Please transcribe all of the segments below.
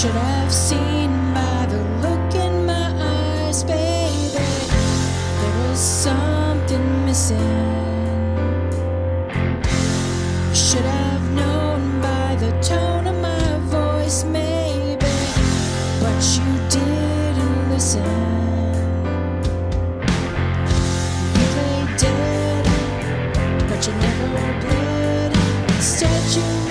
should have seen by the look in my eyes, baby. There was something missing. Should have known by the tone of my voice, maybe, but you didn't listen. You played dead, but you never bled. Instead, you.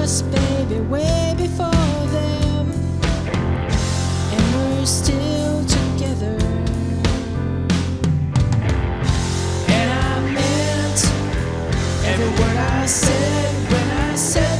Us, baby, way before them, and we're still together. And I meant every word I said when I said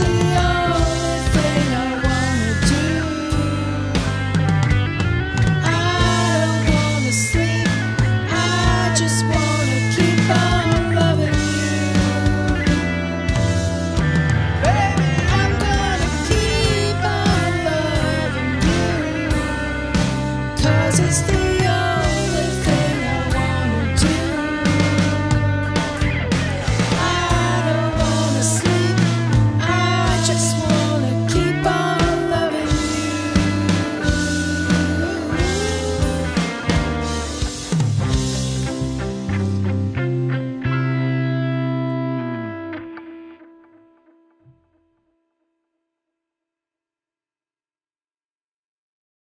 on